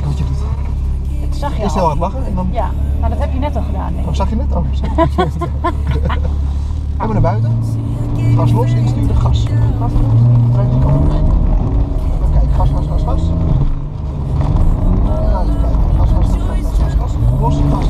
kijk wat je doet. Ik zag je Eerst heel lachen en dan... Ja, maar dat heb je net al gedaan. Denk ik. Oh, zag je net oh, al? Gaan we naar buiten. Gas los, insturen, gas. Gas los, draai de gas, gas, gas, gas. Ja. Gas, gas, gas, gas, gas, Los, gas.